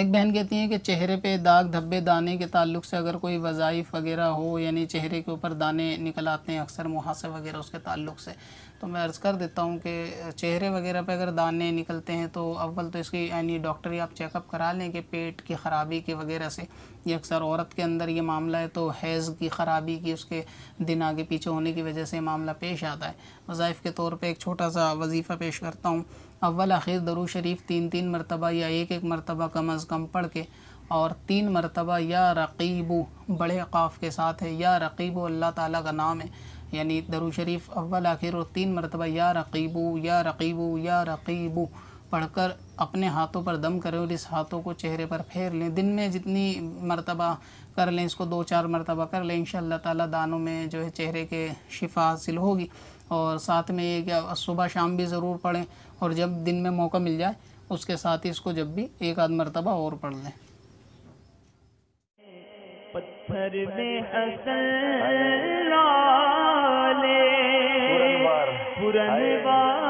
ایک بہن کہتی ہیں کہ چہرے پہ داغ دھبے دانے کے تعلق سے اگر کوئی وظائف وغیرہ ہو یعنی چہرے کے اوپر دانے نکل آتے ہیں اکثر محاسے وغیرہ اس کے تعلق سے، تو میں عرض کر دیتا ہوں کہ چہرے وغیرہ پہ اگر دانے نکلتے ہیں تو اول تو اس کی یعنی ڈاکٹری آپ چیک اپ کرا لیں کہ پیٹ کی خرابی کی وغیرہ سے، یہ اکثر عورت کے اندر یہ معاملہ ہے تو حیض کی خرابی کی اس کے دن آگے پیچھے ہونے کی وجہ سے یہ معاملہ پیش آتا ہے۔ وظائف کے طور پہ ایک چھوٹا سا وظیفہ پیش کرتا ہوں۔ اول، آخر، درو شریف، تین تین مرتبہ یا ایک ایک مرتبہ کم از کم پڑھ کے۔ اور تین مرتبہ یا رقیبو بڑے قاف کے ساتھ ہے، یا رقیبو اللہ تعالیٰ کا نام ہے۔ یعنی درو شریف اول، آخر اور تین مرتبہ یا رقیبو یا رقیبو یا رقیبو پڑھ کر اپنے ہاتھوں پر دم کریں اور اس ہاتھوں کو چہرے پر پھیر لیں۔ دن میں جتنی مرتبہ کر لیں، اس کو دو چار مرتبہ کر لیں۔ انشاءاللہ تعالیٰ دانوں میں جو ہے چہرے کے شفا حاصل ہوگی۔ اور ساتھ میں یہ کہ صبح شام بھی ضرور پڑھیں اور جب دن میں موقع مل جائے اس کے ساتھ ہی اس کو جب بھی ایک آدھ مرتبہ اور پڑھ لیں۔ پتھر میں حسن لالے پرن بار